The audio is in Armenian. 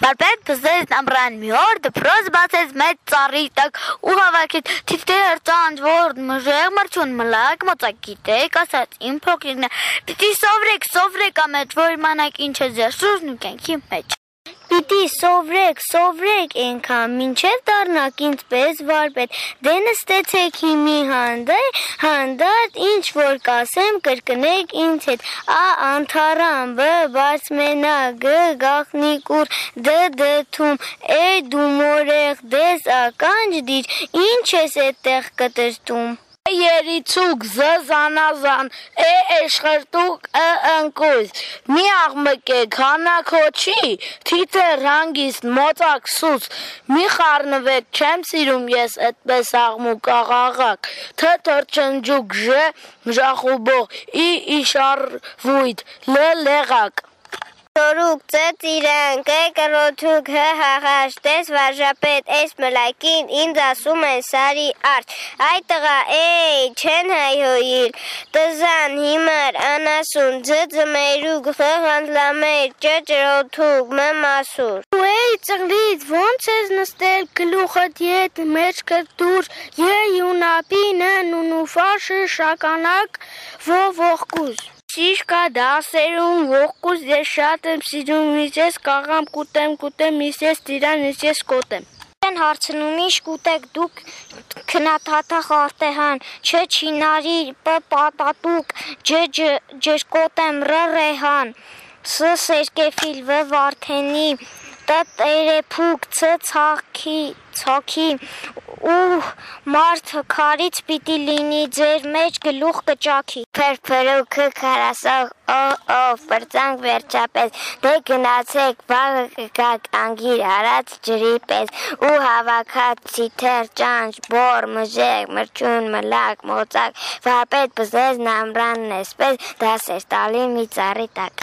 Վարպետ բզեց ամրան մի օր դպրոց բացեց մեծ ծառի տակ ու հավաքեց թիթեր ծանջ որ մժեղ մրջուն մլակ մոծակիտեք ասաց իմ փոքրիկն պիտի սովրեք սովրեք ամեջ որ իմանաք ինչ է ձեր շուրջն ու կյանքի մեջ Պիտի սովրեք, սովրեք ենքան, մինչև դառնաք ինձպես վարպետ։ Դե նստեցեք հիմի հանդե, հանդարտ ինչ որ կասեմ կրկնեք ինձ հետ։ Ա անթարան, բ բարձմենա, գ գախնիկուր, դ դթում, է դու մորեղ, դես ականջ դիր, ինչ ես այդտեղ կտրտում երիցուկ զ զանազան է էշխրտուկ ը ընկույզ մի աղմկեք հանակոչի թիթեր հանգիստ մոծակ սուս մի խառնվեք չեմ սիրում ես այդպես աղմուկ աղաղակ თ թրջնջուկ ժ ժախուբող ի իշարվույթ լ լեղակ Շորուկ ծեծ իրանք, կրոթուկ հ հաղաշ, հա, տես վարժապետ, էս մլակին, ինձ ասում են սարի արդ, այ տղա, էյ, չեն հայհոյիլ, տզան հիմար, անասուն, ձծ մերուկ, հ հանդլամեր, ճը ճրոթուկ, մը մասուր։ Ուեյ, ծղլից, ոնց ես նստել գլուխըտ ետ, մեջքը դուր, եյ ունապին են ունուվաշը շականակ, ո ողկուզ։ Շիշկա դասերում ողկուզ ես շատ եմ սիրում, միջես կաղամ կուտեմ, կուտեմ, իսես տիրան, իսես կոտեմ։ Են հարցնում ինչ կուտեք դուք քնաթաթախ արտեհան չէ չինարի պ պատատուկ ջ ջջկոտեմ ռ ռեհան ս սերկեֆիլ վ վարդենի տ տերեփուկ ց ցախի ցոքի ու մարդ քարից պիտի լինի ձեր մեջ գլուխ կճաքի Փերփերու քարասող օ օ բրծանք վերջապես դե գնացեք վաղը կգաք անգիր արած ջրի պես ու հավաքած ցիթեր ճանճ բոր մժեկ մրջուն մլակ մոծակ վարպետ բզեզ նամրանն էսպես դասեր տալի մի ծառի տակ